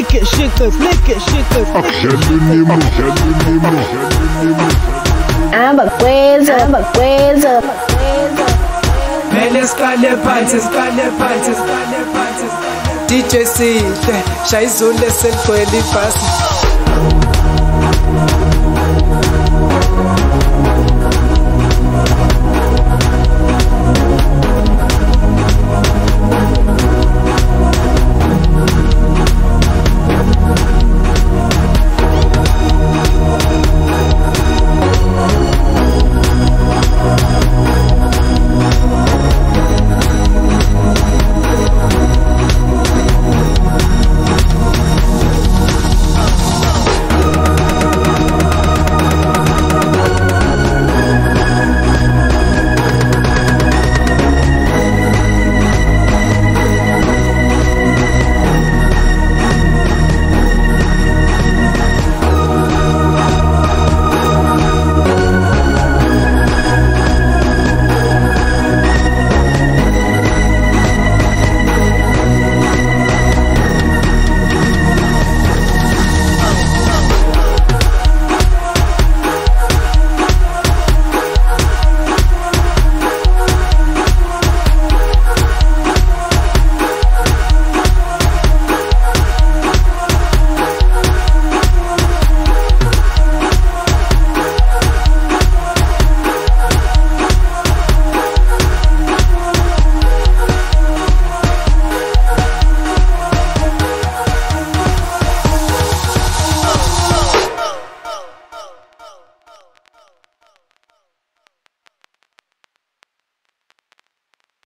it, shake it, flick it, shake it. I'm a abakweza abakweza Mele skale phansi skale phansi skale phansi. DJ Sihle shayizule selgcwele ibhasi